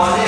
아, 네.